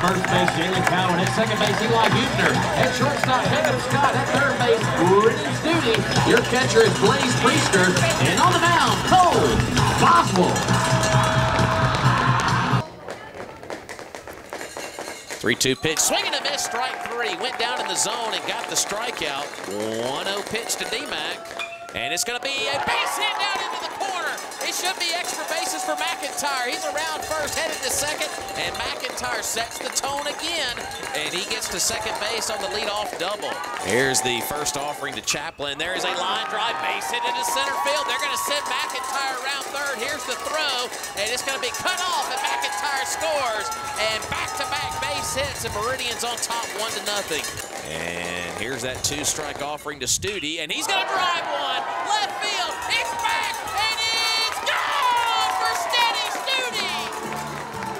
base, Jalen Cowan. At second base, Eli Hubner. At shortstop, Jacob Scott. At third base, Brennan Studi. Your catcher is Blaze Priester. And on the mound, Cole Boswell. 3-2 pitch, swinging a miss, strike three. Went down in the zone and got the strikeout. 1-0 pitch to D-Mac. And it's going to be a base hit down should be extra bases for McIntyre. He's around first, headed to second, and McIntyre sets the tone again, and he gets to second base on the leadoff double. Here's the first offering to Chaplin. There is a line drive base hit into center field. They're going to send McIntyre around third. Here's the throw, and it's going to be cut off, and McIntyre scores. And back-to-back -back base hits, and Meridian's on top one to nothing. And here's that two-strike offering to Studi, and he's going to drive one. Left field, it's back,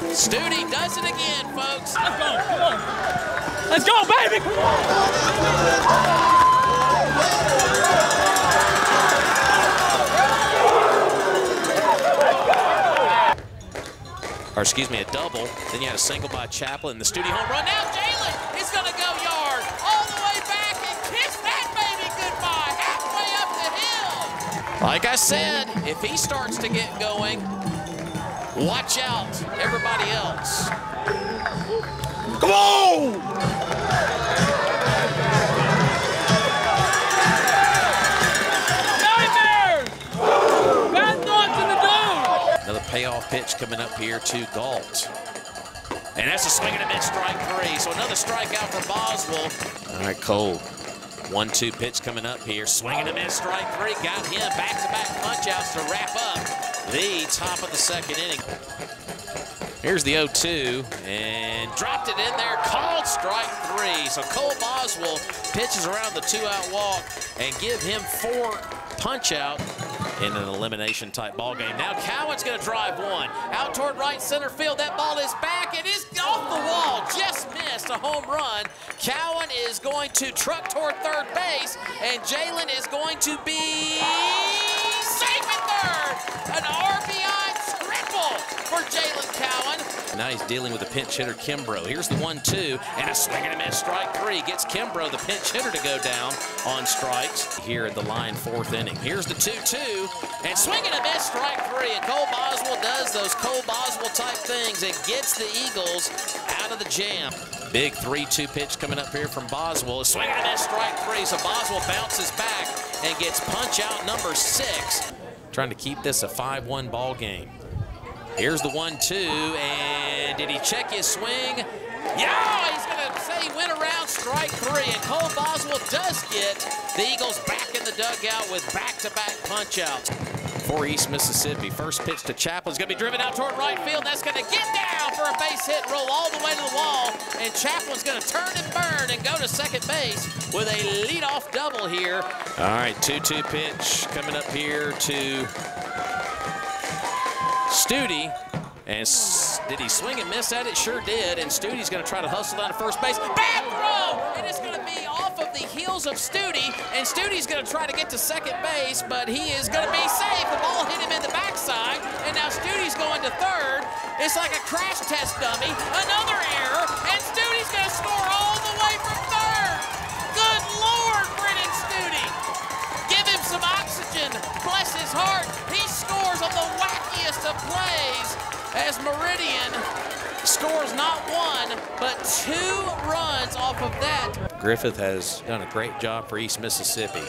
Studi does it again, folks. Let's go, come on. Let's go, baby, come on. or excuse me, a double. Then you had a single by Chaplin. The Studi home run. Now Jalen is going to go yard all the way back and kiss that baby goodbye halfway up the hill. Like I said, if he starts to get going, watch out, everybody else. Come on! That's nothing to do! Another payoff pitch coming up here to Galt. And that's a swing and a miss, strike three. So another strikeout for Boswell. All right, Cole. One-two pitch coming up here. Swinging a miss, strike three. Got him back-to-back punch-outs to wrap up the top of the second inning. Here's the 0-2, and dropped it in there, called strike three. So Cole Boswell pitches around the two-out walk and give him four punch-out in an elimination type ball game. Now Cowan's going to drive one out toward right center field. That ball is back. It is off a home run. Cowan is going to truck toward third base, and Jalen is going to be Now he's dealing with a pinch hitter, Kimbrough. Here's the one-two, and a swing and a miss, strike three. Gets Kimbrough, the pinch hitter, to go down on strikes here at the line fourth inning. Here's the two-two, and swing and a miss, strike three. And Cole Boswell does those Cole Boswell type things and gets the Eagles out of the jam. Big 3-2 pitch coming up here from Boswell. A swing and a miss, strike three. So Boswell bounces back and gets punch out number six. Trying to keep this a 5-1 ball game. Here's the one-two, and did he check his swing? Yeah, he's going to say he went around strike three, and Cole Boswell does get the Eagles back in the dugout with back-to-back punch-outs for East Mississippi. First pitch to Chaplin Chaplin's going to be driven out toward right field. That's going to get down for a base hit, roll all the way to the wall, and Chaplin's going to turn and burn and go to second base with a leadoff double here. All right, 2-2 pitch coming up here to Studi. And did he swing and miss at it? Sure did. And Studi's going to try to hustle down to first base. Bad throw! And it's going to be off of the heels of Studi. And Studi's going to try to get to second base, but he is going to be safe. The ball hit him in the backside. And now Studi's going to third. It's like a crash test dummy. Another error. As Meridian scores not one, but two runs off of that. Griffith has done a great job for East Mississippi.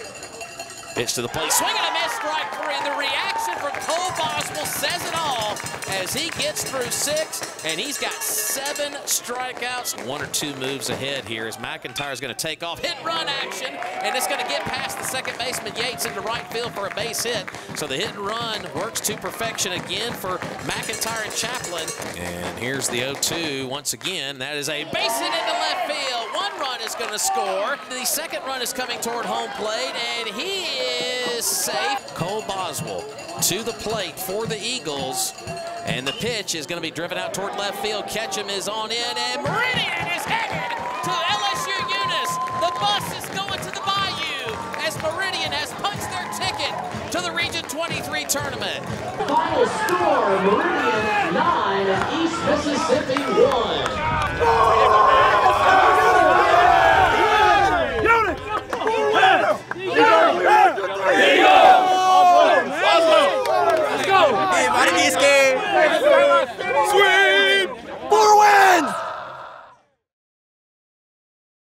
Pitch to the plate, swing and a miss, strike three. And The reaction from Cole Boswell says it all as he gets through six, and he's got seven strikeouts. One or two moves ahead here as McIntyre's going to take off. Hit run action, and it's going to get past the second baseman Yates into right field for a base hit. So the hit and run works to perfection again for McIntyre and Chaplin. And here's the 0-2 once again. That is a base hit into left field. One run is going to score. The second run is coming toward home plate, and he safe. Cole Boswell to the plate for the Eagles. And the pitch is going to be driven out toward left field. Ketchum is on in, and Meridian is headed to LSU Eunice. The bus is going to the Bayou as Meridian has punched their ticket to the Region 23 tournament. Final score, Meridian